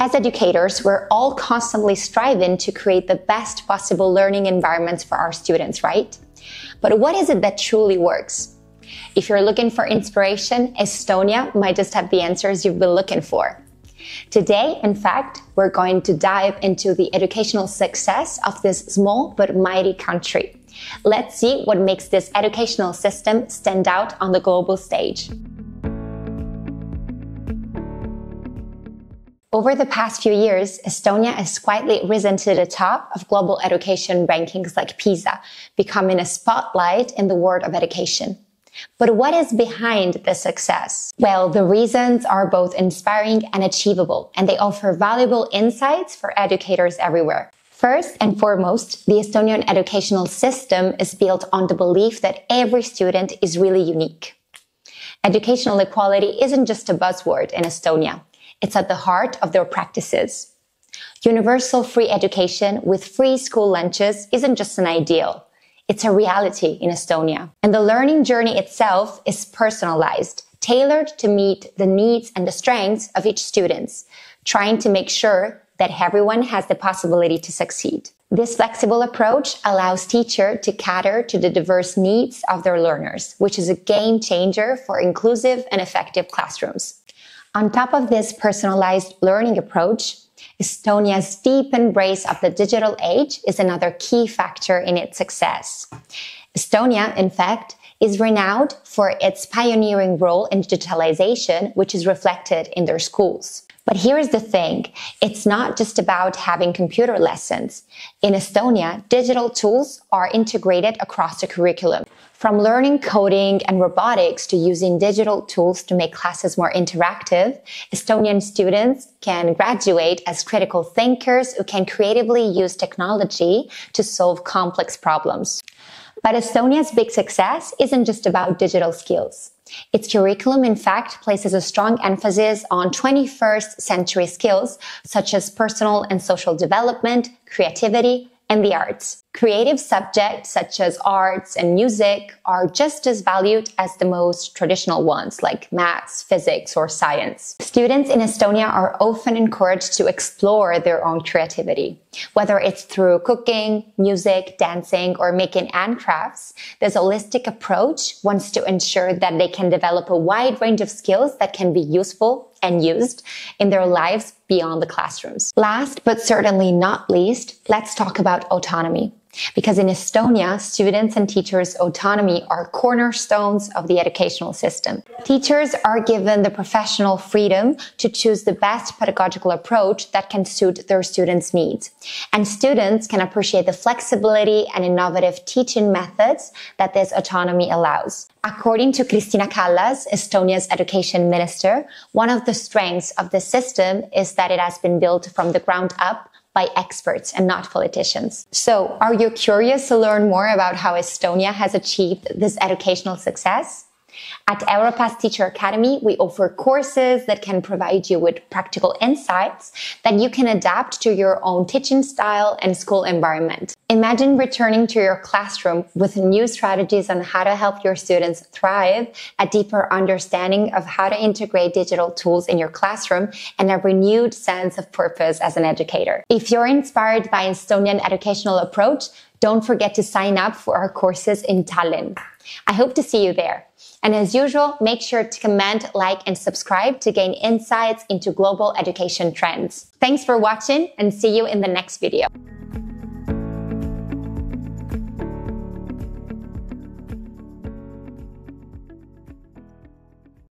As educators, we're all constantly striving to create the best possible learning environments for our students, right? But what is it that truly works? If you're looking for inspiration, Estonia might just have the answers you've been looking for. Today, in fact, we're going to dive into the educational success of this small but mighty country. Let's see what makes this educational system stand out on the global stage. Over the past few years, Estonia has quietly risen to the top of global education rankings like PISA, becoming a spotlight in the world of education. But what is behind this success? Well, the reasons are both inspiring and achievable, and they offer valuable insights for educators everywhere. First and foremost, the Estonian educational system is built on the belief that every student is really unique. Educational equality isn't just a buzzword in Estonia. It's at the heart of their practices. Universal free education with free school lunches isn't just an ideal. It's a reality in Estonia. And the learning journey itself is personalized, tailored to meet the needs and the strengths of each student, trying to make sure that everyone has the possibility to succeed. This flexible approach allows teachers to cater to the diverse needs of their learners, which is a game changer for inclusive and effective classrooms. On top of this personalized learning approach, Estonia's deep embrace of the digital age is another key factor in its success. Estonia, in fact, is renowned for its pioneering role in digitalization, which is reflected in their schools. But here's the thing. It's not just about having computer lessons. In Estonia, digital tools are integrated across the curriculum. From learning coding and robotics to using digital tools to make classes more interactive, Estonian students can graduate as critical thinkers who can creatively use technology to solve complex problems. But Estonia's big success isn't just about digital skills. Its curriculum, in fact, places a strong emphasis on 21st century skills such as personal and social development, creativity, and the arts. Creative subjects such as arts and music are just as valued as the most traditional ones like maths, physics, or science. Students in Estonia are often encouraged to explore their own creativity. Whether it's through cooking, music, dancing, or making handcrafts, this holistic approach wants to ensure that they can develop a wide range of skills that can be useful and used in their lives beyond the classrooms. Last, but certainly not least, let's talk about autonomy. Because in Estonia, students and teachers' autonomy are cornerstones of the educational system. Teachers are given the professional freedom to choose the best pedagogical approach that can suit their students' needs. And students can appreciate the flexibility and innovative teaching methods that this autonomy allows. According to Kristina Kallas, Estonia's education minister, one of the strengths of the system is that it has been built from the ground up by experts and not politicians. So are you curious to learn more about how Estonia has achieved this educational success? At Europass Teacher Academy, we offer courses that can provide you with practical insights that you can adapt to your own teaching style and school environment. Imagine returning to your classroom with new strategies on how to help your students thrive, a deeper understanding of how to integrate digital tools in your classroom, and a renewed sense of purpose as an educator. If you're inspired by Estonian educational approach, don't forget to sign up for our courses in Tallinn. I hope to see you there. And as usual, make sure to comment, like, and subscribe to gain insights into global education trends. Thanks for watching and see you in the next video.